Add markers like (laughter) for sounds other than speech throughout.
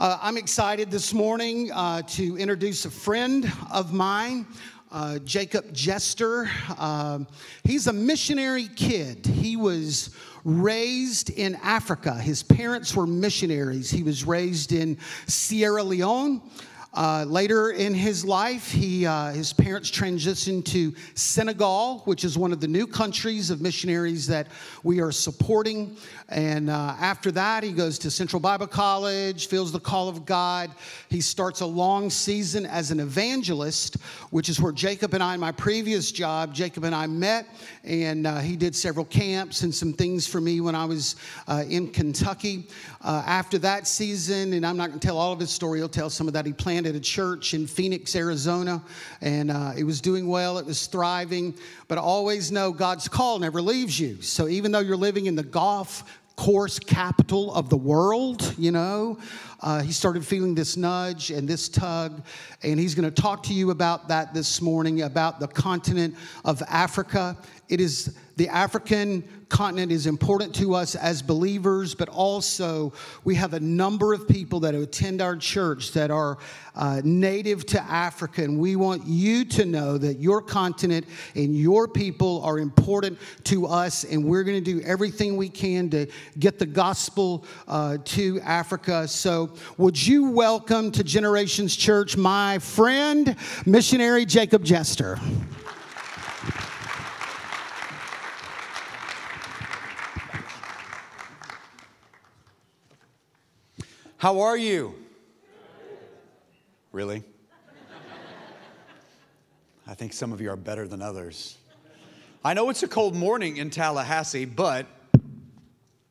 Uh, I'm excited this morning uh, to introduce a friend of mine, uh, Jacob Jester. Um, he's a missionary kid. He was raised in Africa. His parents were missionaries. He was raised in Sierra Leone. Uh, later in his life, he, uh, his parents transitioned to Senegal, which is one of the new countries of missionaries that we are supporting. And uh, after that, he goes to Central Bible College, feels the call of God. He starts a long season as an evangelist, which is where Jacob and I, in my previous job, Jacob and I met, and uh, he did several camps and some things for me when I was uh, in Kentucky. Uh, after that season, and I'm not going to tell all of his story, he'll tell some of that. He planted a church in Phoenix, Arizona, and uh, it was doing well, it was thriving. But always know God's call never leaves you. So even though you're living in the Gulf course capital of the world, you know. Uh, he started feeling this nudge and this tug, and he's going to talk to you about that this morning about the continent of Africa. It is the African continent is important to us as believers, but also we have a number of people that attend our church that are uh, native to Africa. And we want you to know that your continent and your people are important to us. And we're going to do everything we can to get the gospel uh, to Africa. So, would you welcome to Generations Church my friend, missionary Jacob Jester? How are you? Really? I think some of you are better than others. I know it's a cold morning in Tallahassee, but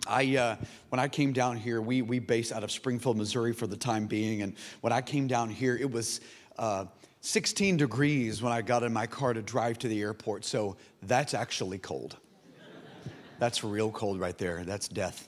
I, uh, when I came down here, we, we based out of Springfield, Missouri for the time being. And when I came down here, it was uh, 16 degrees when I got in my car to drive to the airport. So that's actually cold. That's real cold right there. That's death.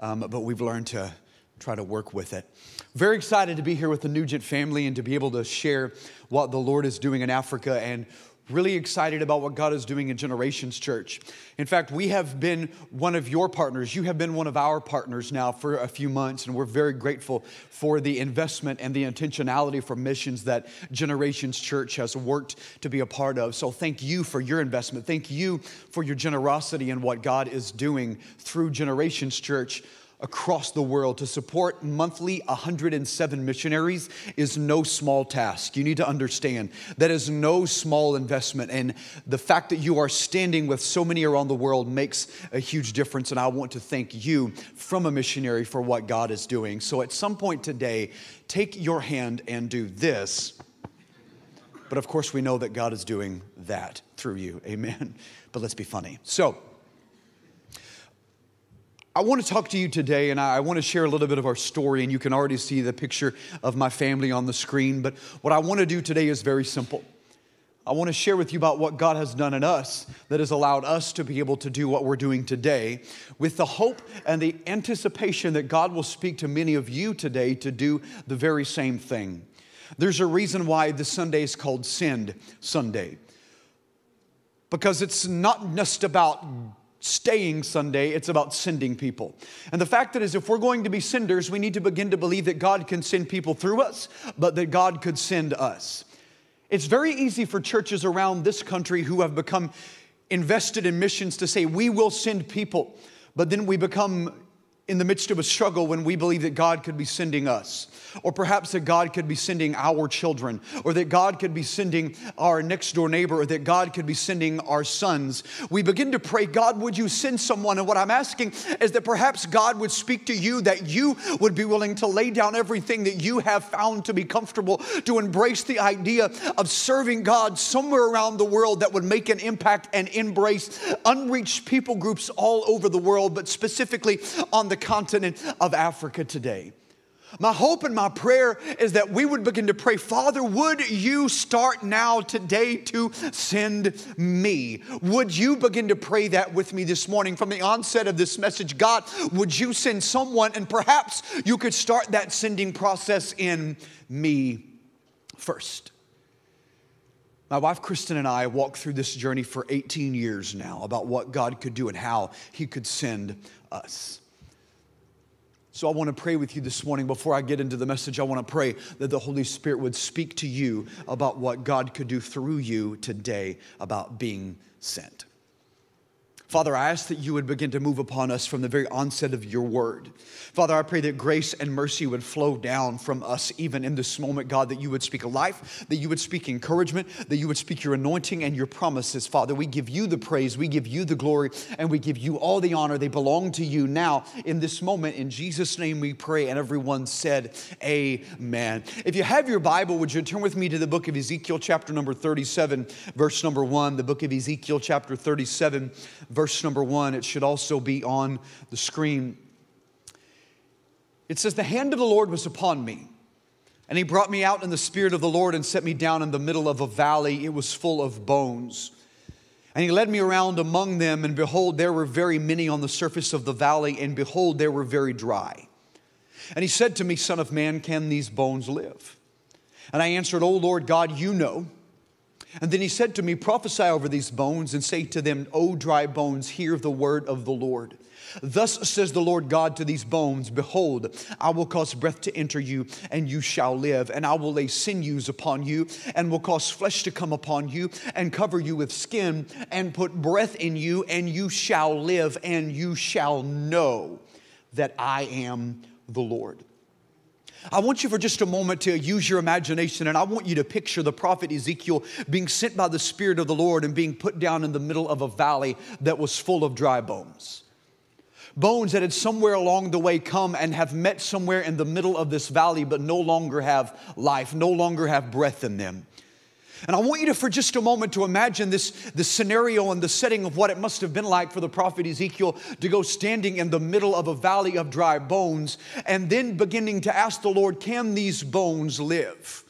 Um, but we've learned to try to work with it. Very excited to be here with the Nugent family and to be able to share what the Lord is doing in Africa and really excited about what God is doing in Generations Church. In fact, we have been one of your partners. You have been one of our partners now for a few months, and we're very grateful for the investment and the intentionality for missions that Generations Church has worked to be a part of. So, thank you for your investment. Thank you for your generosity and what God is doing through Generations Church across the world to support monthly 107 missionaries is no small task. You need to understand that is no small investment. And the fact that you are standing with so many around the world makes a huge difference. And I want to thank you from a missionary for what God is doing. So at some point today, take your hand and do this. But of course, we know that God is doing that through you. Amen. But let's be funny. So, I want to talk to you today, and I want to share a little bit of our story, and you can already see the picture of my family on the screen. But what I want to do today is very simple. I want to share with you about what God has done in us that has allowed us to be able to do what we're doing today, with the hope and the anticipation that God will speak to many of you today to do the very same thing. There's a reason why this Sunday is called Send Sunday, because it's not just about staying Sunday, it's about sending people. And the fact that is, if we're going to be senders, we need to begin to believe that God can send people through us, but that God could send us. It's very easy for churches around this country who have become invested in missions to say, we will send people, but then we become in the midst of a struggle when we believe that God could be sending us, or perhaps that God could be sending our children, or that God could be sending our next door neighbor, or that God could be sending our sons. We begin to pray, God, would you send someone? And what I'm asking is that perhaps God would speak to you, that you would be willing to lay down everything that you have found to be comfortable, to embrace the idea of serving God somewhere around the world that would make an impact and embrace unreached people groups all over the world, but specifically on the continent of Africa today. My hope and my prayer is that we would begin to pray, Father, would you start now today to send me? Would you begin to pray that with me this morning from the onset of this message? God, would you send someone and perhaps you could start that sending process in me first? My wife Kristen and I walked through this journey for 18 years now about what God could do and how He could send us. So I want to pray with you this morning. Before I get into the message, I want to pray that the Holy Spirit would speak to you about what God could do through you today about being sent. Father, I ask that you would begin to move upon us from the very onset of your word. Father, I pray that grace and mercy would flow down from us even in this moment, God, that you would speak a life, that you would speak encouragement, that you would speak your anointing and your promises. Father, we give you the praise, we give you the glory, and we give you all the honor. They belong to you now in this moment. In Jesus' name we pray. And everyone said, Amen. If you have your Bible, would you turn with me to the book of Ezekiel, chapter number 37, verse number one? The book of Ezekiel, chapter 37, verse number one. It should also be on the screen. It says, The hand of the Lord was upon me. And he brought me out in the spirit of the Lord and set me down in the middle of a valley. It was full of bones. And he led me around among them, and behold, there were very many on the surface of the valley, and behold, they were very dry. And he said to me, Son of man, can these bones live? And I answered, O Lord God, you know. And then he said to me, Prophesy over these bones and say to them, O dry bones, hear the word of the Lord. Thus says the Lord God to these bones Behold, I will cause breath to enter you, and you shall live. And I will lay sinews upon you, and will cause flesh to come upon you, and cover you with skin, and put breath in you, and you shall live, and you shall know that I am the Lord. I want you for just a moment to use your imagination and I want you to picture the prophet Ezekiel being sent by the Spirit of the Lord and being put down in the middle of a valley that was full of dry bones. Bones that had somewhere along the way come and have met somewhere in the middle of this valley, but no longer have life, no longer have breath in them. And I want you to, for just a moment, to imagine this, this scenario and the setting of what it must have been like for the prophet Ezekiel to go standing in the middle of a valley of dry bones and then beginning to ask the Lord, Can these bones live?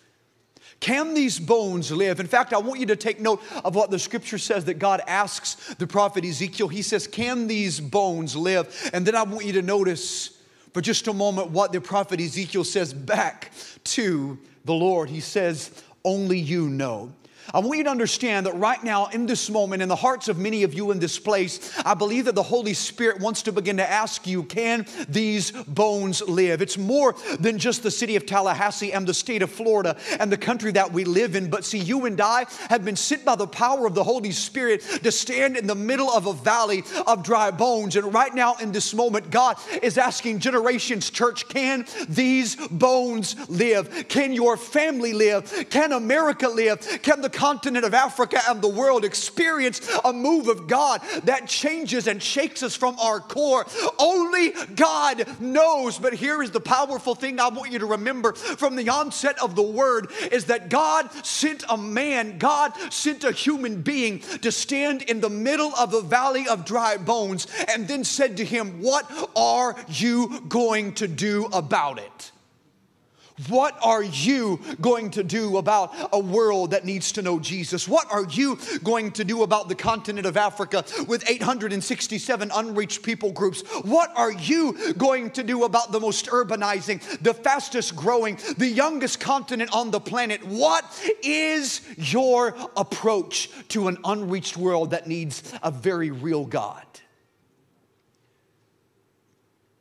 Can these bones live? In fact, I want you to take note of what the scripture says that God asks the prophet Ezekiel. He says, Can these bones live? And then I want you to notice for just a moment what the prophet Ezekiel says back to the Lord. He says, Only you know. I want you to understand that right now, in this moment, in the hearts of many of you in this place, I believe that the Holy Spirit wants to begin to ask you, can these bones live? It's more than just the city of Tallahassee and the state of Florida and the country that we live in. But see, you and I have been sent by the power of the Holy Spirit to stand in the middle of a valley of dry bones. And right now, in this moment, God is asking generations, church, can these bones live? Can your family live? Can America live? Can the continent of Africa and the world experience a move of God that changes and shakes us from our core. Only God knows. But here is the powerful thing I want you to remember from the onset of the word is that God sent a man, God sent a human being to stand in the middle of the valley of dry bones and then said to him, What are you going to do about it? What are you going to do about a world that needs to know Jesus? What are you going to do about the continent of Africa with 867 unreached people groups? What are you going to do about the most urbanizing, the fastest growing, the youngest continent on the planet? What is your approach to an unreached world that needs a very real God?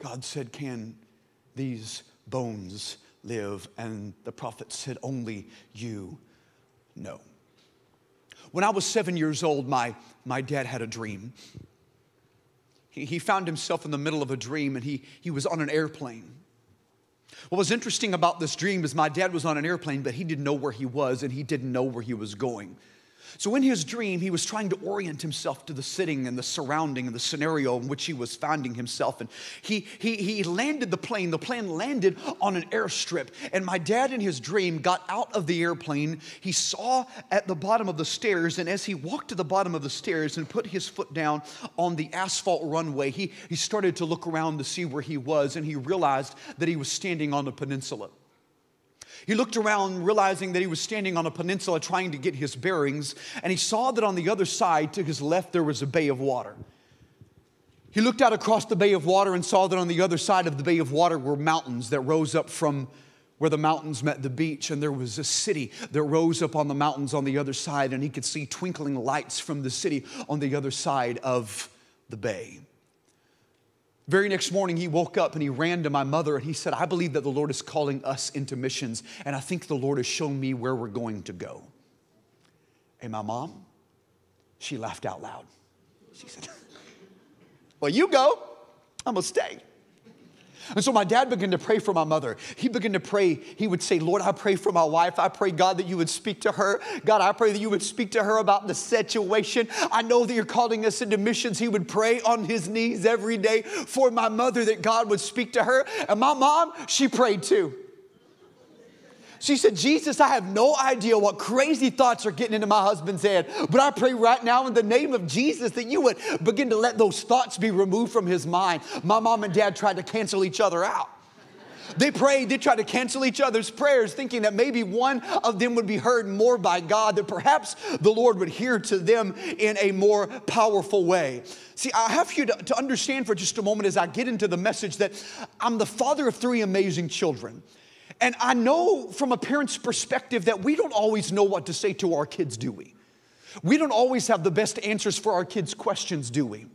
God said, Can these bones live. And the prophet said, Only you know. When I was seven years old, my, my dad had a dream. He, he found himself in the middle of a dream and he, he was on an airplane. What was interesting about this dream is my dad was on an airplane, but he didn't know where he was and he didn't know where he was going. So, in his dream, he was trying to orient himself to the sitting and the surrounding and the scenario in which he was finding himself. And he, he, he landed the plane. The plane landed on an airstrip. And my dad, in his dream, got out of the airplane. He saw at the bottom of the stairs. And as he walked to the bottom of the stairs and put his foot down on the asphalt runway, he, he started to look around to see where he was. And he realized that he was standing on a peninsula. He looked around, realizing that he was standing on a peninsula trying to get his bearings, and he saw that on the other side, to his left, there was a bay of water. He looked out across the bay of water and saw that on the other side of the bay of water were mountains that rose up from where the mountains met the beach, and there was a city that rose up on the mountains on the other side, and he could see twinkling lights from the city on the other side of the bay. Very next morning, he woke up and he ran to my mother and he said, I believe that the Lord is calling us into missions, and I think the Lord has shown me where we're going to go. And my mom, she laughed out loud. She said, (laughs) Well, you go, I'm gonna stay. And so my dad began to pray for my mother. He began to pray. He would say, Lord, I pray for my wife. I pray, God, that you would speak to her. God, I pray that you would speak to her about the situation. I know that you're calling us into missions. He would pray on his knees every day for my mother that God would speak to her. And my mom, she prayed too. She said, Jesus, I have no idea what crazy thoughts are getting into my husband's head, but I pray right now in the name of Jesus that you would begin to let those thoughts be removed from his mind. My mom and dad tried to cancel each other out. They prayed, they tried to cancel each other's prayers, thinking that maybe one of them would be heard more by God, that perhaps the Lord would hear to them in a more powerful way. See, I have you to, to understand for just a moment as I get into the message that I'm the father of three amazing children. And I know from a parent's perspective that we don't always know what to say to our kids, do we? We don't always have the best answers for our kids' questions, do we?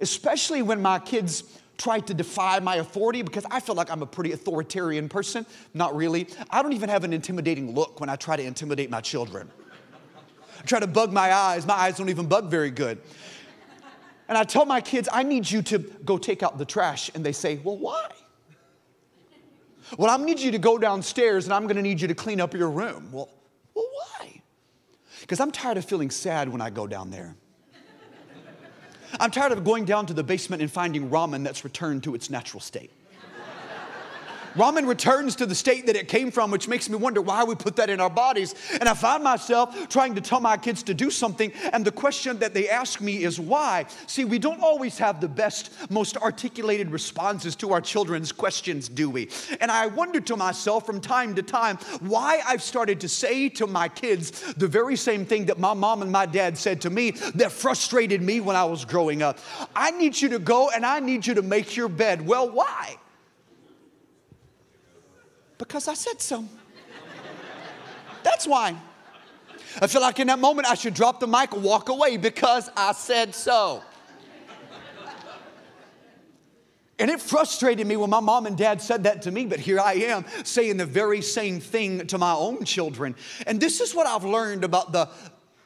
Especially when my kids try to defy my authority because I feel like I'm a pretty authoritarian person. Not really. I don't even have an intimidating look when I try to intimidate my children. I try to bug my eyes, my eyes don't even bug very good. And I tell my kids, I need you to go take out the trash. And they say, Well, why? Well, gonna need you to go downstairs and I'm gonna need you to clean up your room. Well, well, why? Because I'm tired of feeling sad when I go down there. I'm tired of going down to the basement and finding ramen that's returned to its natural state. Ramen returns to the state that it came from, which makes me wonder why we put that in our bodies. And I find myself trying to tell my kids to do something, and the question that they ask me is why. See, we don't always have the best, most articulated responses to our children's questions, do we? And I wonder to myself from time to time why I've started to say to my kids the very same thing that my mom and my dad said to me that frustrated me when I was growing up. I need you to go and I need you to make your bed. Well, why? Because I said so. That's why. I feel like in that moment I should drop the mic and walk away because I said so. And it frustrated me when my mom and dad said that to me, but here I am saying the very same thing to my own children. And this is what I've learned about the,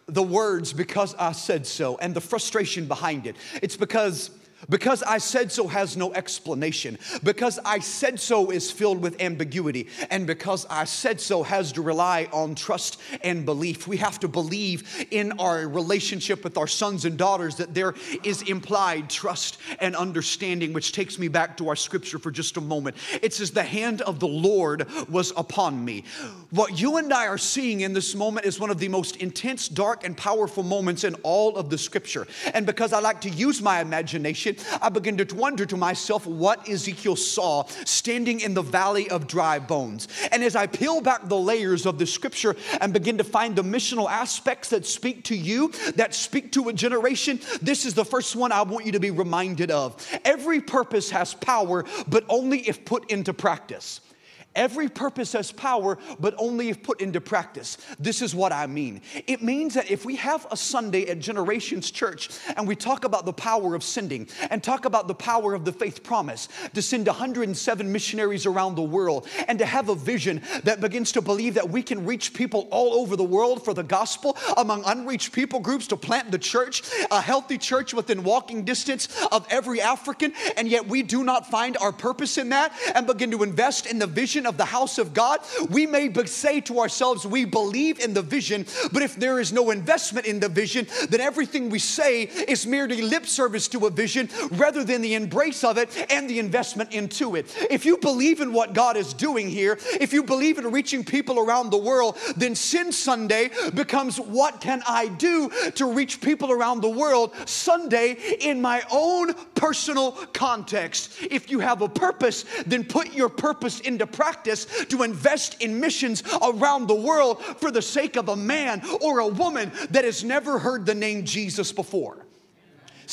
the words because I said so and the frustration behind it. It's because because I said so has no explanation. Because I said so is filled with ambiguity. And because I said so has to rely on trust and belief. We have to believe in our relationship with our sons and daughters that there is implied trust and understanding, which takes me back to our scripture for just a moment. It says, The hand of the Lord was upon me. What you and I are seeing in this moment is one of the most intense, dark, and powerful moments in all of the scripture. And because I like to use my imagination, I began to wonder to myself what Ezekiel saw standing in the valley of dry bones. And as I peel back the layers of the scripture and begin to find the missional aspects that speak to you, that speak to a generation, this is the first one I want you to be reminded of. Every purpose has power, but only if put into practice. Every purpose has power, but only if put into practice. This is what I mean. It means that if we have a Sunday at Generations Church and we talk about the power of sending and talk about the power of the faith promise to send 107 missionaries around the world and to have a vision that begins to believe that we can reach people all over the world for the gospel among unreached people groups to plant the church, a healthy church within walking distance of every African, and yet we do not find our purpose in that and begin to invest in the vision vision of the house of God, we may say to ourselves, we believe in the vision, but if there is no investment in the vision, then everything we say is merely lip service to a vision rather than the embrace of it and the investment into it. If you believe in what God is doing here, if you believe in reaching people around the world, then Send Sunday becomes what can I do to reach people around the world Sunday in my own personal context. If you have a purpose, then put your purpose into practice practice to invest in missions around the world for the sake of a man or a woman that has never heard the name Jesus before.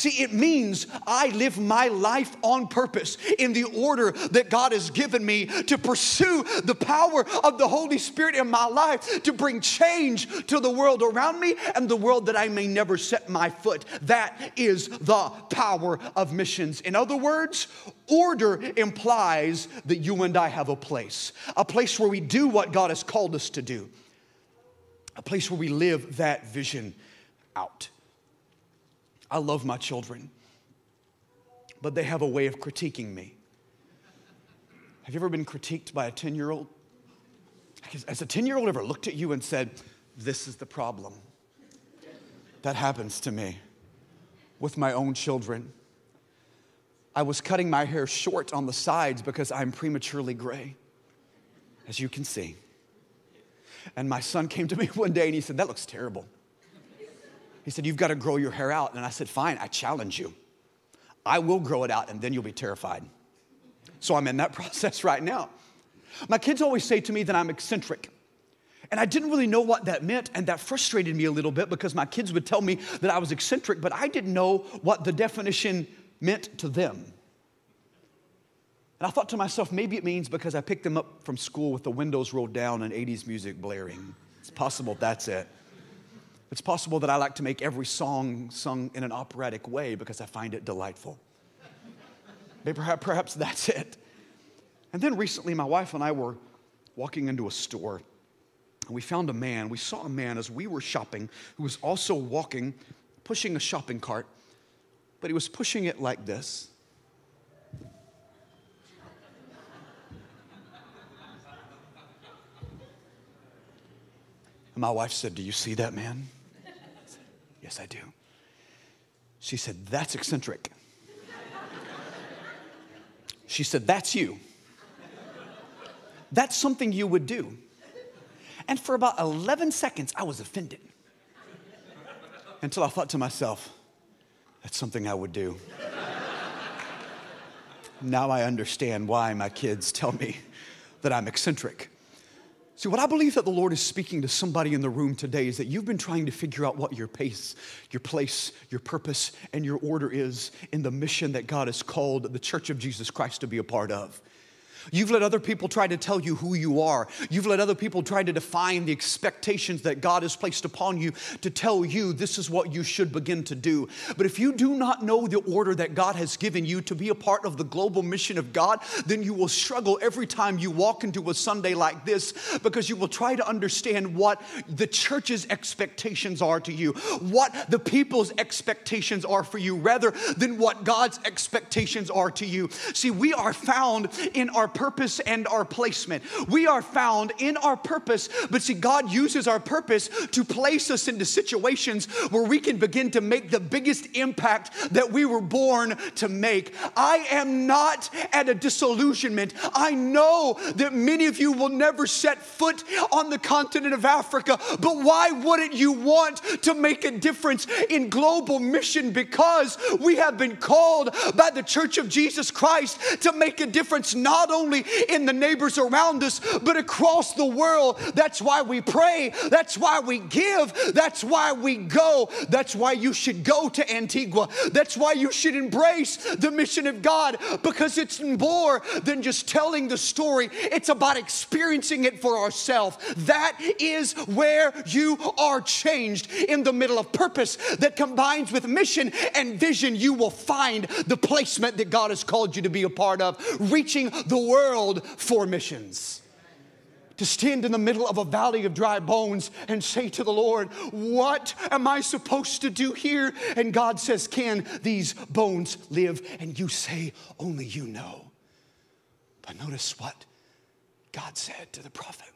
See, it means I live my life on purpose in the order that God has given me to pursue the power of the Holy Spirit in my life to bring change to the world around me and the world that I may never set my foot. That is the power of missions. In other words, order implies that you and I have a place, a place where we do what God has called us to do, a place where we live that vision out. I love my children, but they have a way of critiquing me. Have you ever been critiqued by a 10 year old? Has a 10 year old ever looked at you and said, This is the problem? That happens to me with my own children. I was cutting my hair short on the sides because I'm prematurely gray, as you can see. And my son came to me (laughs) one day and he said, That looks terrible. He said, You've got to grow your hair out. And I said, Fine, I challenge you. I will grow it out and then you'll be terrified. So I'm in that (laughs) process right now. My kids always say to me that I'm eccentric. And I didn't really know what that meant, and that frustrated me a little bit because my kids would tell me that I was eccentric, but I didn't know what the definition meant to them. And I thought to myself, maybe it means because I picked them up from school with the windows rolled down and 80s music blaring. It's possible that's it. It's possible that I like to make every song sung in an operatic way because I find it delightful. Maybe perhaps, perhaps that's it. And then recently, my wife and I were walking into a store and we found a man. We saw a man as we were shopping who was also walking, pushing a shopping cart, but he was pushing it like this. And my wife said, Do you see that man? Yes, I do. She said, That's eccentric. She said, That's you. That's something you would do. And for about 11 seconds, I was offended. Until I thought to myself, That's something I would do. now I understand why my kids tell me that I'm eccentric. See, what I believe that the Lord is speaking to somebody in the room today is that you've been trying to figure out what your pace, your place, your purpose, and your order is in the mission that God has called the Church of Jesus Christ to be a part of. You've let other people try to tell you who you are. You've let other people try to define the expectations that God has placed upon you to tell you this is what you should begin to do. But if you do not know the order that God has given you to be a part of the global mission of God, then you will struggle every time you walk into a Sunday like this because you will try to understand what the church's expectations are to you, what the people's expectations are for you, rather than what God's expectations are to you. See, we are found in our purpose and our placement. We are found in our purpose, but see, God uses our purpose to place us into situations where we can begin to make the biggest impact that we were born to make. I am not at a disillusionment. I know that many of you will never set foot on the continent of Africa, but why wouldn't you want to make a difference in global mission? Because we have been called by the Church of Jesus Christ to make a difference not only only in the neighbors around us, but across the world. That's why we pray. That's why we give. That's why we go. That's why you should go to Antigua. That's why you should embrace the mission of God because it's more than just telling the story, it's about experiencing it for ourselves. That is where you are changed in the middle of purpose that combines with mission and vision. You will find the placement that God has called you to be a part of, reaching the world for missions. To stand in the middle of a valley of dry bones and say to the Lord, What am I supposed to do here? And God says, Can these bones live? And you say, Only you know. But notice what God said to the prophet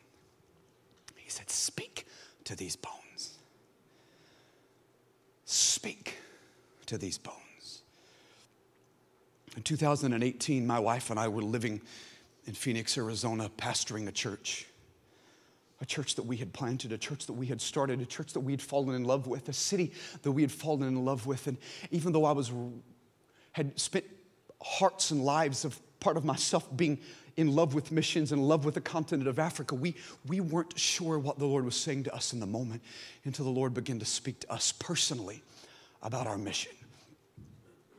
He said, Speak to these bones. Speak to these bones. In 2018, my wife and I were living in Phoenix, Arizona, pastoring a church. A church that we had planted, a church that we had started, a church that we had fallen in love with, a city that we had fallen in love with. And even though I was had spent hearts and lives of part of myself being in love with missions and love with the continent of Africa, we, we weren't sure what the Lord was saying to us in the moment until the Lord began to speak to us personally about our mission.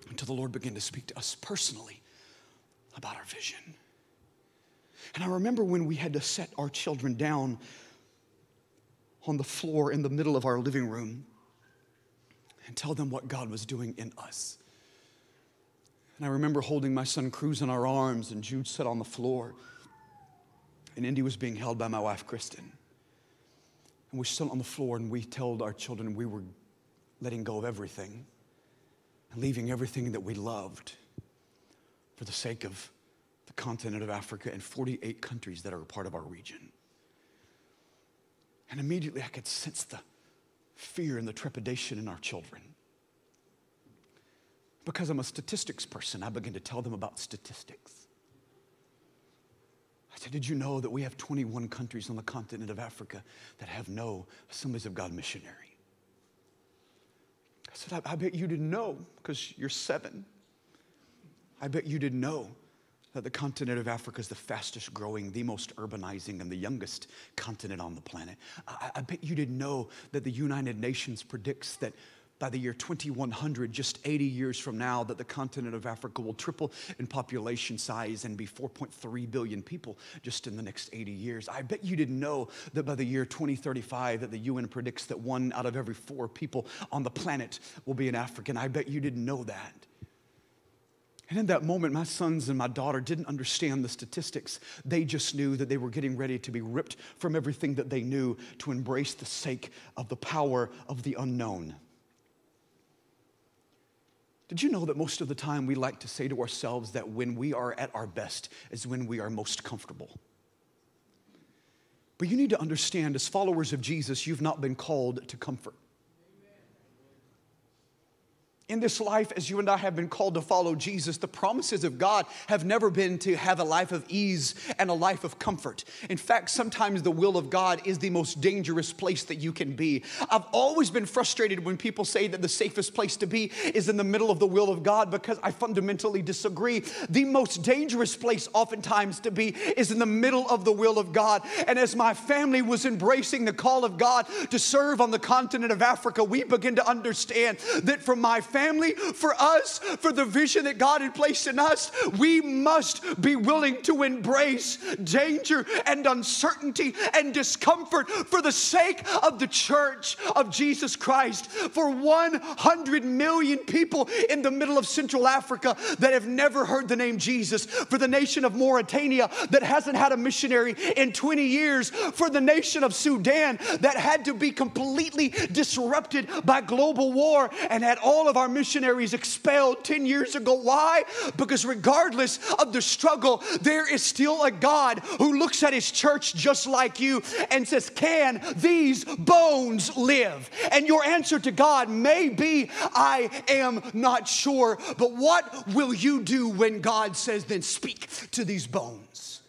until the Lord began to speak to us personally about our vision. And I remember when we had to set our children down on the floor in the middle of our living room and tell them what God was doing in us. And I remember holding my son Cruz in our arms, and Jude sat on the floor, and Indy was being held by my wife, Kristen. And we stood on the floor and we told our children we were letting go of everything and leaving everything that we loved for the sake of the continent of Africa and 48 countries that are a part of our region. And immediately I could sense the fear and the trepidation in our children. Because I'm a statistics person, I began to tell them about statistics. I said, Did you know that we have 21 countries on the continent of Africa that have no Assemblies of God missionary? I said, I, I bet you didn't know because you're seven. I bet you didn't know that the continent of Africa is the fastest growing, the most urbanizing, and the youngest continent on the planet. I, I, bet you didn't know that the United Nations predicts that by the year 2100, just 80 years from now, that the continent of Africa will triple in population size and be 4.3 billion people just in the next 80 years. I bet you didn't know that by the year 2035, that the UN predicts that one out of every four people on the planet will be an African. I bet you didn't know that. And in that moment, my sons and my daughter didn't understand the statistics. They just knew that they were getting ready to be ripped from everything that they knew to embrace the sake of the power of the unknown. Did you know that most of the time we like to say to ourselves that when we are at our best is when we are most comfortable? But you need to understand, as followers of Jesus, you've not been called to comfort in this life, as you and I have been called to follow Jesus, the promises of God have never been to have a life of ease and a life of comfort. In fact, sometimes the will of God is the most dangerous place that you can be. I've always been frustrated when people say that the safest place to be is in the middle of the will of God because I fundamentally disagree. The most dangerous place, oftentimes, to be is in the middle of the will of God. And as my family was embracing the call of God to serve on the continent of Africa, we begin to understand that for my family, for us, for the vision that God had placed in us, we must be willing to embrace danger and uncertainty and discomfort for the sake of the church of Jesus Christ. For 100 million people in the middle of Central Africa that have never heard the name Jesus, for the nation of Mauritania that hasn't had a missionary in 20 years, for the nation of Sudan that had to be completely disrupted by global war and had all of our missionaries expelled 10 years ago. Why? Because regardless of the struggle, there is still a God who looks at his church just like you and says, Can these bones live? And your answer to God may be, I am not sure. But what will you do when God says, Then speak to these bones?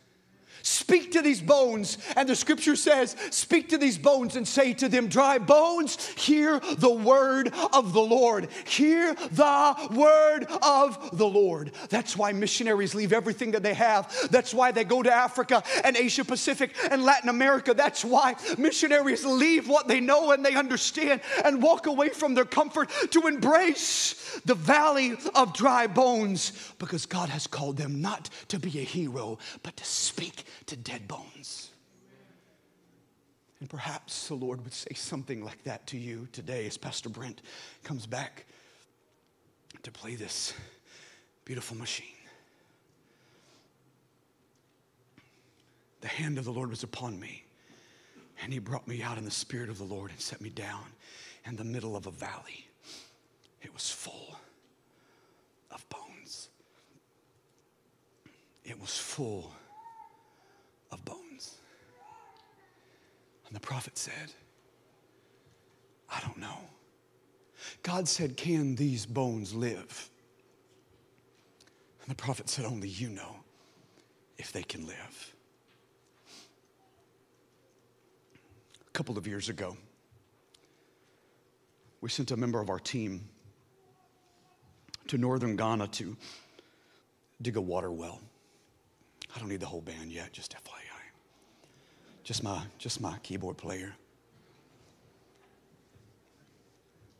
Speak to these bones. And the scripture says, Speak to these bones and say to them, Dry bones, hear the word of the Lord. Hear the word of the Lord. That's why missionaries leave everything that they have. That's why they go to Africa and Asia Pacific and Latin America. That's why missionaries leave what they know and they understand and walk away from their comfort to embrace the valley of dry bones because God has called them not to be a hero, but to speak to dead bones. And perhaps the Lord would say something like that to you today as Pastor Brent comes back to play this beautiful machine. The hand of the Lord was upon me, and He brought me out in the Spirit of the Lord and set me down in the middle of a valley. It was full of bones. It was full of bones. And the prophet said, I don't know. God said, Can these bones live? And the prophet said, Only you know if they can live. A couple of years ago, we sent a member of our team to northern Ghana to dig a water well. I don't need the whole band yet, just FYI. Just my, just my keyboard player.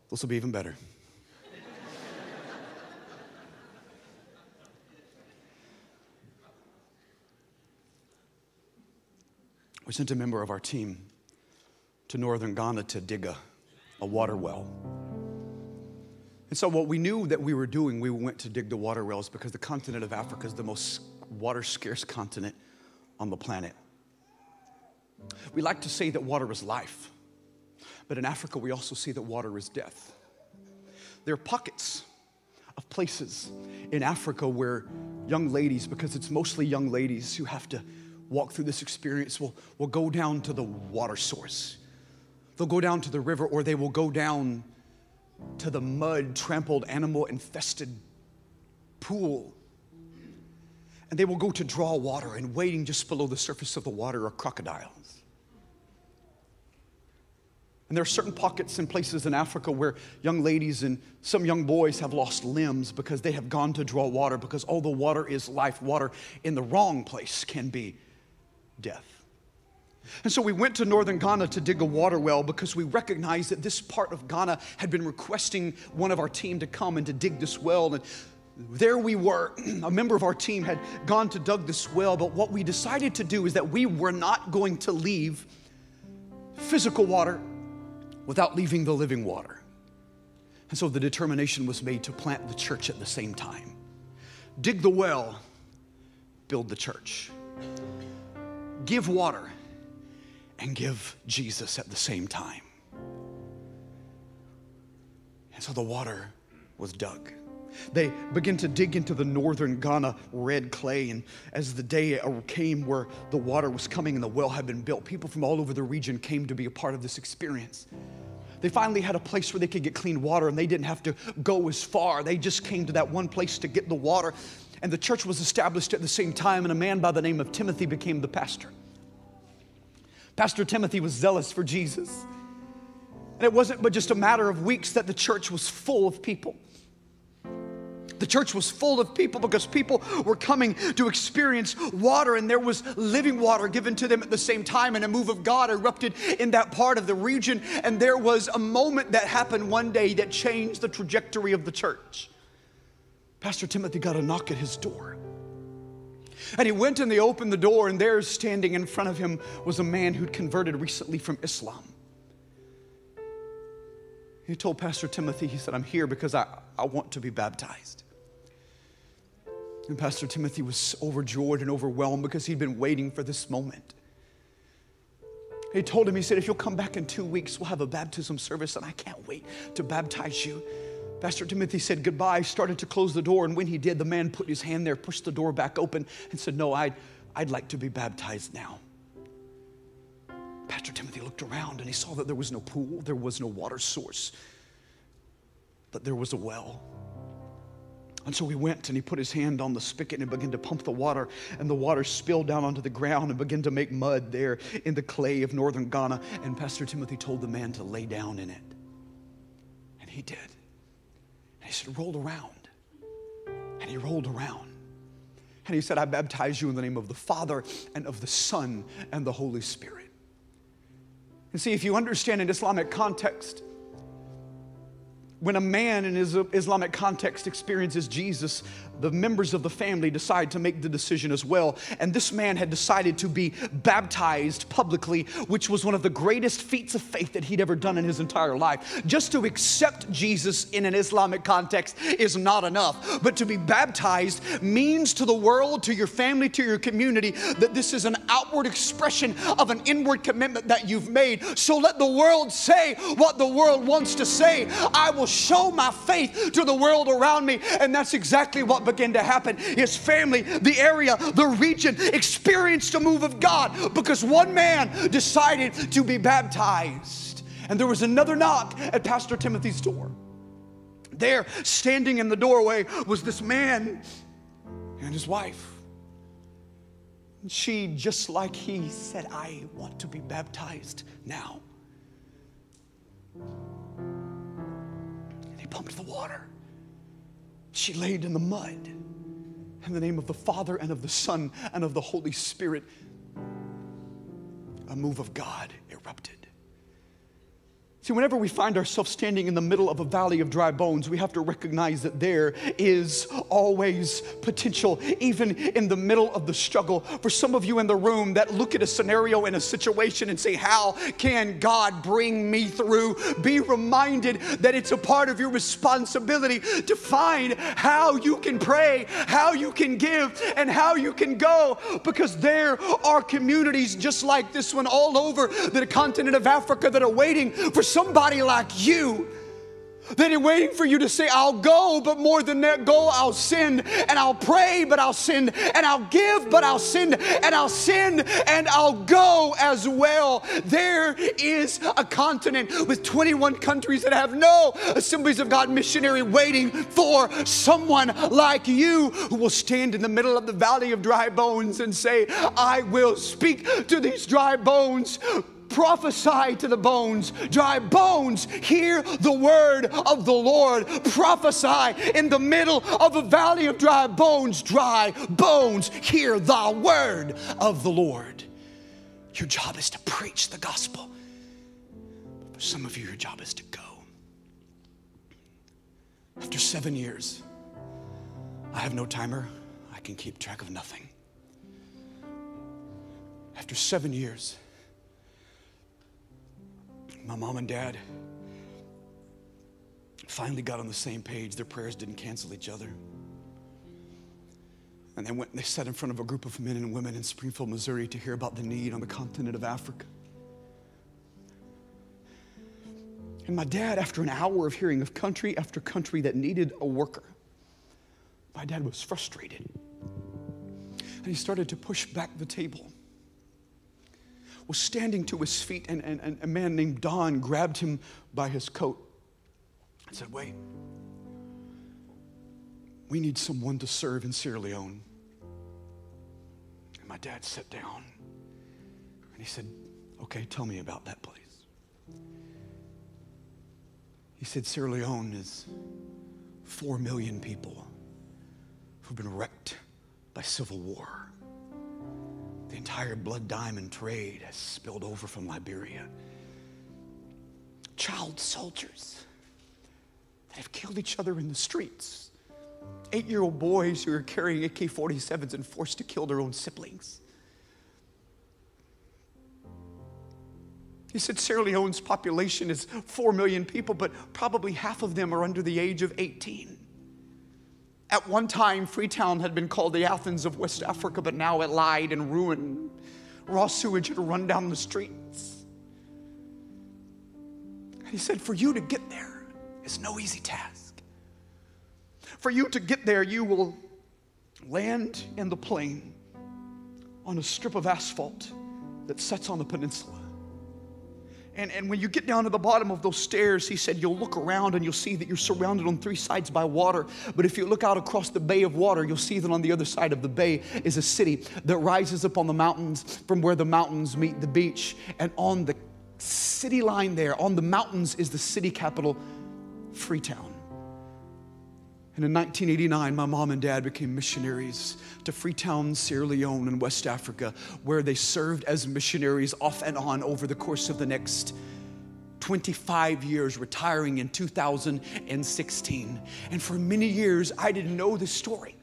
This will be even better. (laughs) we sent a member of our team to northern Ghana to dig a, a water well. And so, what we knew that we were doing, we went to dig the water wells because the continent of Africa is the most water scarce continent on the planet. We like to say that water is life, but in Africa, we also see that water is death. There are pockets of places in Africa where young ladies, because it's mostly young ladies who have to walk through this experience, will, will go down to the water source. They'll go down to the river or they will go down to the mud trampled, animal infested pool. And they will go to draw water, and waiting just below the surface of the water are crocodiles. And there are certain pockets and places in Africa where young ladies and some young boys have lost limbs because they have gone to draw water, because oh, although water is life, water in the wrong place can be death. And so we went to northern Ghana to dig a water well because we recognized that this part of Ghana had been requesting one of our team to come and to dig this well. And there we were. (clears throat) A member of our team had gone to dug this well, but what we decided to do is that we were not going to leave physical water without leaving the living water. And so the determination was made to plant the church at the same time. Dig the well, build the church. Give water and give Jesus at the same time. And so the water was dug. They began to dig into the northern Ghana red clay. And as the day uh, came where the water was coming and the well had been built, people from all over the region came to be a part of this experience. They finally had a place where they could get clean water and they didn't have to go as far. They just came to that one place to get the water. And the church was established at the same time, and a man by the name of Timothy became the pastor. Pastor Timothy was zealous for Jesus. And it wasn't but just a matter of weeks that the church was full of people. The church was full of people because people were coming to experience water, and there was living water given to them at the same time. And a move of God erupted in that part of the region. And there was a moment that happened one day that changed the trajectory of the church. Pastor Timothy got a knock at his door. And he went and they opened the door, and there standing in front of him was a man who'd converted recently from Islam. He told Pastor Timothy, he said, I'm here because I, I want to be baptized. And Pastor Timothy was overjoyed and overwhelmed because he'd been waiting for this moment. He told him, he said, if you'll come back in two weeks, we'll have a baptism service, and I can't wait to baptize you. Pastor Timothy said goodbye, started to close the door, and when he did, the man put his hand there, pushed the door back open, and said, No, I'd, I'd like to be baptized now. Pastor Timothy looked around and he saw that there was no pool, there was no water source, but there was a well. And so he went and he put his hand on the spigot and he began to pump the water, and the water spilled down onto the ground and began to make mud there in the clay of northern Ghana. And Pastor Timothy told the man to lay down in it. And he did. And he said, roll around. And he rolled around. And he said, I baptize you in the name of the Father and of the Son and the Holy Spirit. And see, if you understand in Islamic context, when a man in his Islamic context experiences Jesus, the members of the family decide to make the decision as well. And this man had decided to be baptized publicly, which was one of the greatest feats of faith that he'd ever done in his entire life. Just to accept Jesus in an Islamic context is not enough, but to be baptized means to the world, to your family, to your community, that this is an outward expression of an inward commitment that you've made. So let the world say what the world wants to say. I will show my faith to the world around me. And that's exactly what began to happen. His family, the area, the region experienced a move of God because one man decided to be baptized. And there was another knock at Pastor Timothy's door. There, standing in the doorway, was this man and his wife. She, just like he, said, I want to be baptized now. And he pumped the water. She laid in the mud. In the name of the Father and of the Son and of the Holy Spirit, a move of God erupted. See, whenever we find ourselves standing in the middle of a valley of dry bones, we have to recognize that there is always potential, even in the middle of the struggle. For some of you in the room that look at a scenario in a situation and say, How can God bring me through? Be reminded that it's a part of your responsibility to find how you can pray, how you can give, and how you can go, because there are communities just like this one all over the continent of Africa that are waiting for somebody like you that is waiting for you to say, I'll go, but more than that, go, I'll send, and I'll pray, but I'll send, and I'll give, but I'll send, and I'll send, and I'll go as well. There is a continent with 21 countries that have no assemblies of God missionary waiting for someone like you who will stand in the middle of the valley of dry bones and say, I will speak to these dry bones prophesy to the bones. Dry bones, hear the word of the Lord. Prophesy in the middle of a valley of dry bones. Dry bones, hear the word of the Lord. Your job is to preach the gospel. For some of you, your job is to go. After seven years, I have no timer. I can keep track of nothing. After seven years, my mom and dad finally got on the same page. Their prayers didn't cancel each other. And they went and they sat in front of a group of men and women in Springfield, Missouri to hear about the need on the continent of Africa. And my dad, after an hour of hearing of country after country that needed a worker, my dad was frustrated. And he started to push back the table was standing to his feet, and, and, and a man named Don grabbed him by his coat and said, Wait, we need someone to serve in Sierra Leone. And my dad sat down and he said, Okay, tell me about that place. He said, Sierra Leone is four million people who've been wrecked by civil war. The entire blood diamond trade has spilled over from Liberia. Child soldiers that have killed each other in the streets. Eight year old boys who are carrying AK 47s and forced to kill their own siblings. He said Sierra Leone's population is 4 million people, but probably half of them are under the age of 18. At one time, Freetown had been called the Athens of West Africa, but now it lied in ruin. Raw sewage had run down the streets. And He said, For you to get there is no easy task. For you to get there, you will land in the plane on a strip of asphalt that sets on the peninsula. And, and when you get down to the bottom of those stairs, he said, you'll look around and you'll see that you're surrounded on three sides by water. But if you look out across the bay of water, you'll see that on the other side of the bay is a city that rises up on the mountains from where the mountains meet the beach. And on the city line there, on the mountains, is the city capital, Freetown. And in 1989, my mom and dad became missionaries to Freetown, Sierra Leone, in West Africa, where they served as missionaries off and on over the course of the next 25 years, retiring in 2016. And for many years, I didn't know this story.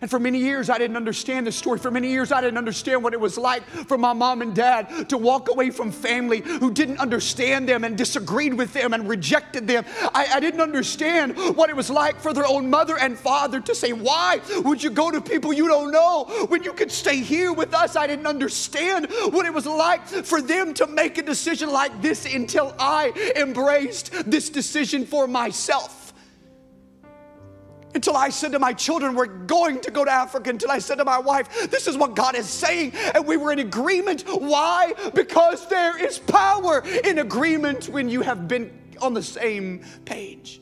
And for many years, I didn't understand the story. For many years, I didn't understand what it was like for my mom and dad to walk away from family who didn't understand them and disagreed with them and rejected them. I, I, didn't understand what it was like for their own mother and father to say, Why would you go to people you don't know when you could stay here with us? I didn't understand what it was like for them to make a decision like this until I embraced this decision for myself until I said to my children, We're going to go to Africa, until I said to my wife, This is what God is saying. And we were in agreement. Why? Because there is power in agreement when you have been on the same page.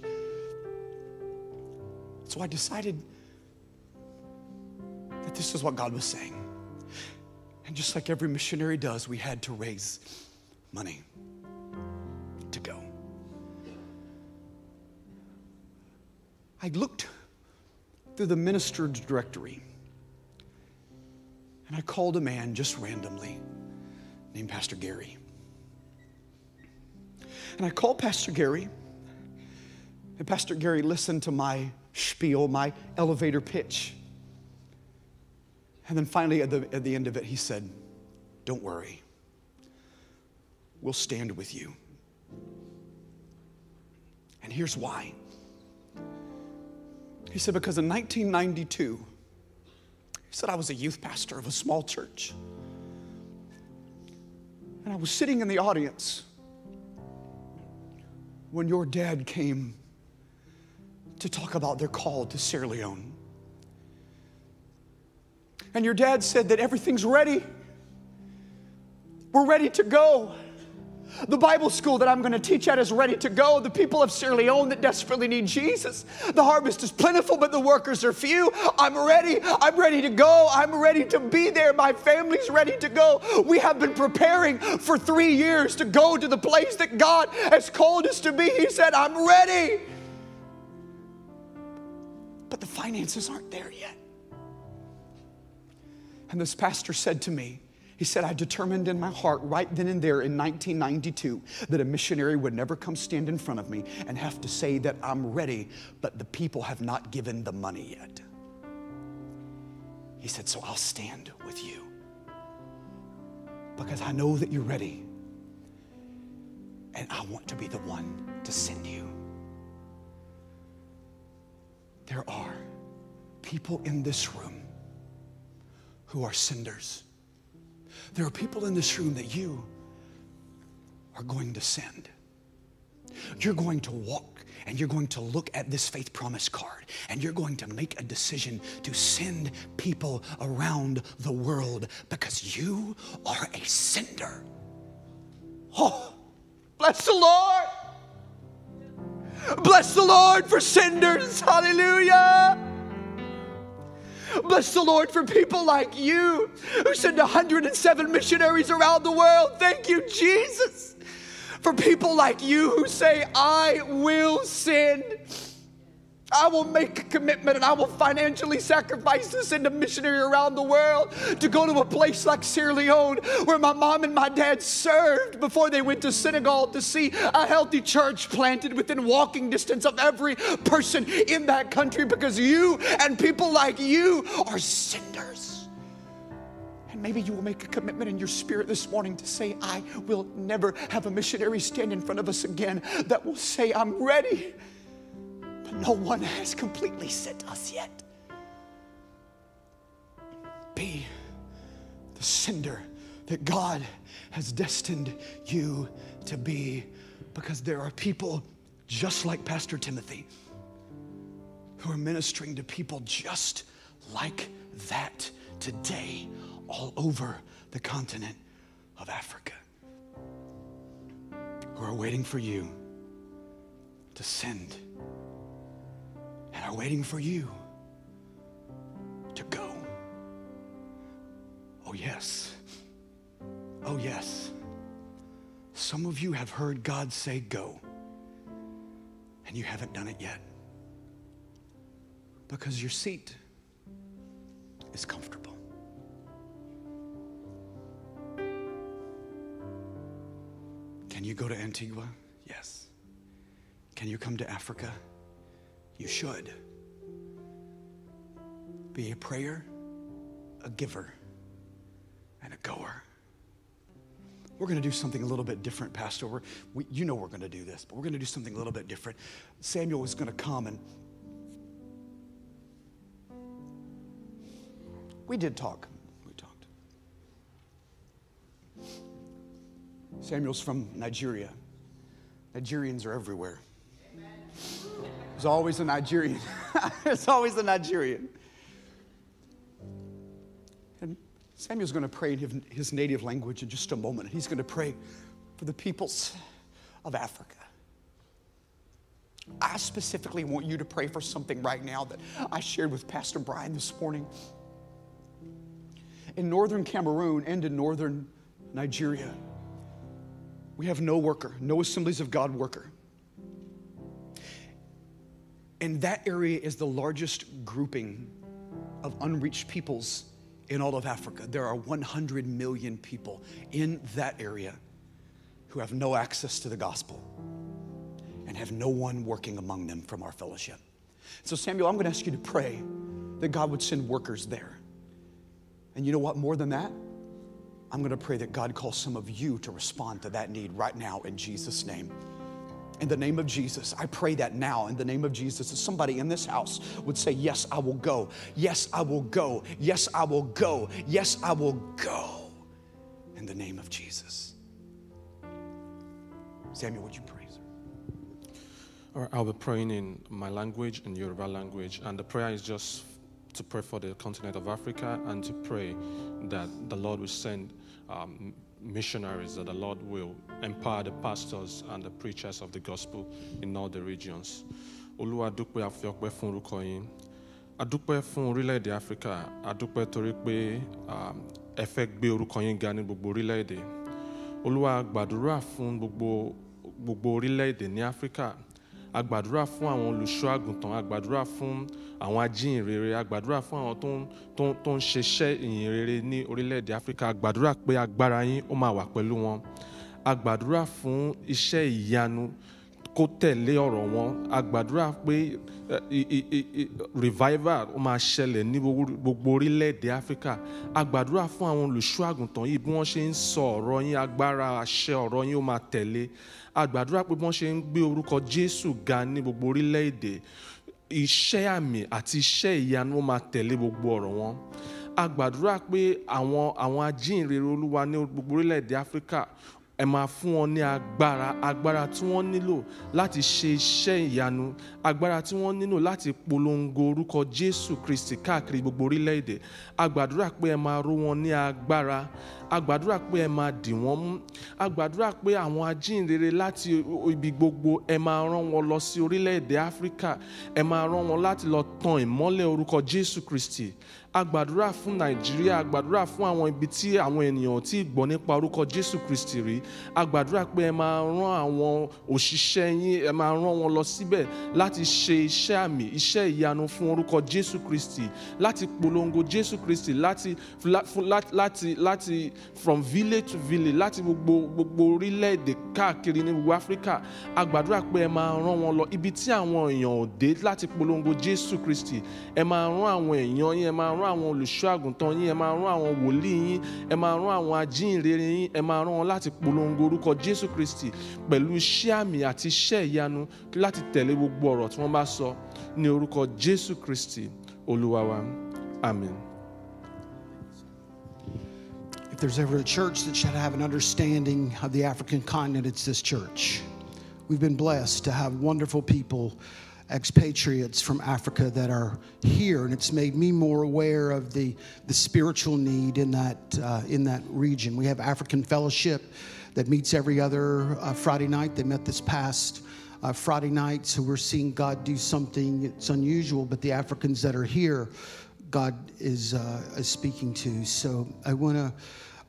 So I decided that this is what God was saying. And just like every missionary does, we had to raise money to go. I looked through the minister's directory. And I called a man just randomly named Pastor Gary. And I called Pastor Gary. And Pastor Gary listened to my spiel, my elevator pitch. And then finally, at the, at the end of it, he said, Don't worry, we'll stand with you. And here's why. He said, Because in 1992, he said, I was a youth pastor of a small church. And I was sitting in the audience when your dad came to talk about their call to Sierra Leone. And your dad said that everything's ready. We're ready to go. The Bible school that I'm going to teach at is ready to go. The people of Sierra Leone that desperately need Jesus. The harvest is plentiful, but the workers are few. I'm ready. I'm ready to go. I'm ready to be there. My family's ready to go. We have been preparing for three years to go to the place that God has called us to be. He said, I'm ready. But the finances aren't there yet. And this pastor said to me, he said, I determined in my heart right then and there in 1992 that a missionary would never come stand in front of me and have to say that I'm ready, but the people have not given the money yet. He said, So I'll stand with you because I know that you're ready and I want to be the one to send you. There are people in this room who are senders. There are people in this room that you are going to send. You're going to walk and you're going to look at this faith promise card and you're going to make a decision to send people around the world because you are a sender. Oh, bless the Lord. Bless the Lord for senders. Hallelujah. Bless the Lord for people like you who send 107 missionaries around the world. Thank you, Jesus. For people like you who say, I will send. I will make a commitment and I will financially sacrifice to send a missionary around the world to go to a place like Sierra Leone where my mom and my dad served before they went to Senegal to see a healthy church planted within walking distance of every person in that country because you and people like you are senders. And maybe you will make a commitment in your spirit this morning to say, I will never have a missionary stand in front of us again that will say, I'm ready no one has completely sent us yet. Be the sender that God has destined you to be because there are people just like Pastor Timothy who are ministering to people just like that today all over the continent of Africa who are waiting for you to send and are waiting for you to go. Oh, yes. Oh, yes. Some of you have heard God say go, and you haven't done it yet because your seat is comfortable. Can you go to Antigua? Yes. Can you come to Africa? You should be a prayer, a giver, and a goer. We're going to do something a little bit different, Pastor. We're, we, you know we're going to do this, but we're going to do something a little bit different. Samuel is going to come and we did talk. We talked. Samuel's from Nigeria. Nigerians are everywhere. There's always a Nigerian. (laughs) There's always a Nigerian. And Samuel's going to pray in his native language in just a moment. He's going to pray for the peoples of Africa. I specifically want you to pray for something right now that I shared with Pastor Brian this morning. In northern Cameroon and in northern Nigeria, we have no worker, no assemblies of God worker. And that area is the largest grouping of unreached peoples in all of Africa. There are 100 million people in that area. who have no access to the gospel and have no one working among them from our fellowship. So, Samuel, I'm going to ask you to pray that God would send workers there. And you know what? More than that, I'm going to pray that God calls some of you to respond to that need right now in Jesus' name. In the name of Jesus, I pray that now in the name of Jesus, that somebody in this house would say, Yes, I will go. Yes, I will go. Yes, I will go. Yes, I will go. In the name of Jesus. Samuel, would you pray, sir? I'll be praying in my language, in Yoruba language, and the prayer is just to pray for the continent of Africa and to pray that the Lord will send um, missionaries, that the Lord will empower the pastors and the preachers of the gospel in all the regions. Olúwa dúpẹ́ àfi ọpẹ́ fún orúkọ yín. A dúpẹ́ fún orílẹ̀-èdè Áfíríkà. A dúpẹ́ torí pé ẹ fẹ́ gbé orúkọ yín ga ní gbogbo orílẹ̀-èdè. Olúwa gbàdúrà fún gbogbo orílẹ̀-èdè ní Áfíríkà. A gbàdúrà fún àwọn olùṣọ́ àgùntàn. A gbàdúrà fún àwọn ajíhìnrere. A gbàdúrà fún àwọn tó ń ṣiṣẹ́ ìyìnrere ní orílẹ̀-èdè Áfíríkà. A pé agbára yín ó máa wà pẹ̀lú wọn. A fún iṣẹ́ ìyanu kó tẹ̀lé ọ̀rọ̀ wọn a pé revival ó máa ṣẹlẹ̀ ní gbogbo orílẹ̀-èdè áfíríkà a gbàdúrà fún àwọn olùṣọ́ àgùntàn yìí bí wọ́n ṣe ń sọ ọ̀rọ̀ yín agbára àṣẹ ọ̀rọ̀ yín ó máa tẹ̀lé a gbàdúrà pé wọ́n ṣe ń gbé orúkọ jésù ga ní gbogbo orílẹ̀-èdè iṣẹ́ àmì àti iṣẹ́ ìyanu ó máa tẹ̀lé gbogbo ọ̀rọ̀ wọn. A pé àwọn àwọn ajínrere olúwa ní gbogbo orílẹ̀-èdè áfíríkà ẹ máa fún wọn ní agbára agbára tí wọ́n nílò láti ṣe iṣẹ́ ìyanu agbára tí wọ́n nílò láti polongo orúkọ jésù kristi káàkiri gbogbo orílẹ̀-èdè. A gbàdúrà pé ẹ máa ró wọn ní agbára a gbàdúrà pé ẹ máa dì wọ́n mú a gbàdúrà pé àwọn ajínrere láti ibi gbogbo ẹ máa rán wọn lọ sí orílẹ̀-èdè áfíríkà ẹ máa rán wọn láti lọ tan ìmọ́lẹ̀ orúkọ jésù kristi a gbàdúrà fún nàìjíríà a gbàdúrà fún àwọn ibi tí àwọn ènìyàn tí gbọ́ nípa orúkọ jésù kristi rí. A gbàdúrà pé ẹ máa rán àwọn òṣìṣẹ́ yín ẹ máa rán wọn lọ síbẹ̀ láti ṣe iṣẹ́ àmì iṣẹ́ ìyanu fún orúkọ jésù kristi láti polongo jésù kristi láti láti láti from village to village láti gbogbo gbogbo orílẹ̀-èdè káàkiri ní gbogbo áfíríkà a gbàdúrà pé ẹ máa rán wọn lọ. Ibi tí àwọn èèyàn ò dé láti polongo jésù kristi ẹ máa rán àwọn èèyàn yín ẹ máa rán àwọn yín ẹ máa àwọn wòlíì yín ẹ máa àwọn ajínrere yín ẹ máa wọn láti polongo orúkọ jésù kristi pẹ̀lú iṣẹ́ àmì àti iṣẹ́ ìyanu láti tẹ̀lé gbogbo ọ̀rọ̀ tí wọ́n bá sọ ní orúkọ jésù kristi amen. If there's ever a church that should have an understanding of the African continent, it's this church. We've been blessed to have wonderful people, expatriates from Africa that are here, and it's made me more aware of the, the spiritual need in that, uh, in that region. We have African Fellowship that meets every other uh, Friday night. They met this past uh, Friday night, so we're seeing God do something. It's unusual, but the Africans that are here, God is, uh, is speaking to. So I want to.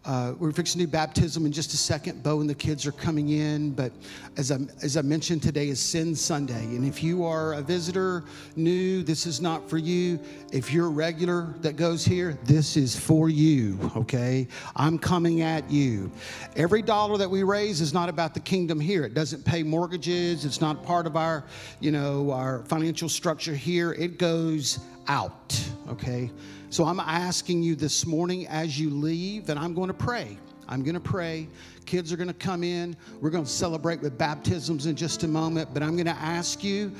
Uh, we're fixing to do baptism in just a second. Bo and the kids are coming in, but as I as I mentioned, today is Send Sunday, and if you are a visitor, new, this is not for you. If you're a regular that goes here, this is for you. Okay, I'm coming at you. Every dollar that we raise is not about the kingdom here. It doesn't pay mortgages. It's not part of our, you know, our financial structure here. It goes out. Okay. So I'm asking you this morning as you leave, and I'm going to pray. I'm going to pray. Kids are going to come in. We're going to celebrate with baptisms in just a moment, but I'm going to ask you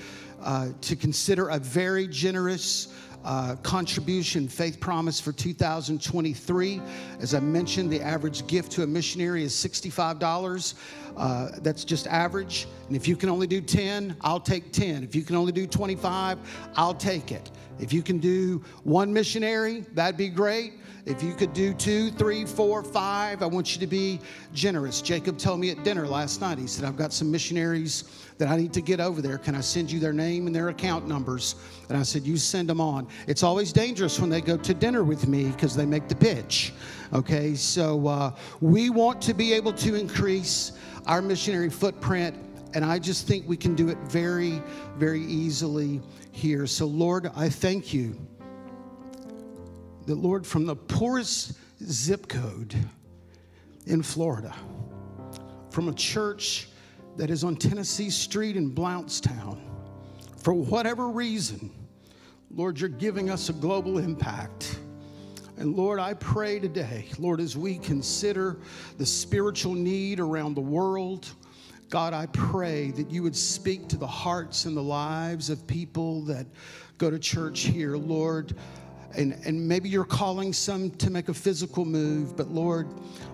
uh, to consider a very generous uh, contribution faith promise for 2023. As I mentioned, the average gift to a missionary is $65. Uh, that's just average. And if you can only do 10, I'll take 10. If you can only do 25, I'll take it. If you can do one missionary, that'd be great. If you could do two, three, four, five, I want you to be generous. Jacob told me at dinner last night, he said, I've got some missionaries that I need to get over there. Can I send you their name and their account numbers? And I said, You send them on. It's always dangerous when they go to dinner with me because they make the pitch. Okay, so uh, we want to be able to increase our missionary footprint and I just think we can do it very, very easily here. So, Lord, I thank you that, Lord, from the poorest zip code in Florida, from a church that is on Tennessee Street in Blountstown. For whatever reason, Lord, you're giving us a global impact. And Lord, I pray today, Lord, as we consider the spiritual need around the world, God, I pray that you would speak to the hearts and the lives of people that go to church here, Lord. And, and maybe you're calling some to make a physical move, but Lord,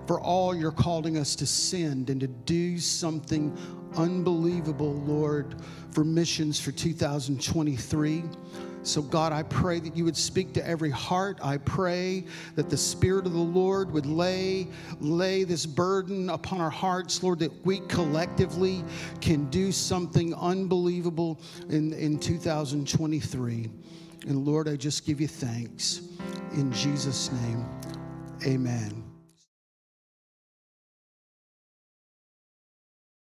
for all you're calling us to send and to do something unbelievable, Lord, for missions for 2023. So, God, I pray that you would speak to every heart. I pray that the Spirit of the Lord would lay, lay this burden upon our hearts, Lord, that we collectively can do something unbelievable in, in 2023. And Lord, I just give you thanks. In Jesus' name, amen.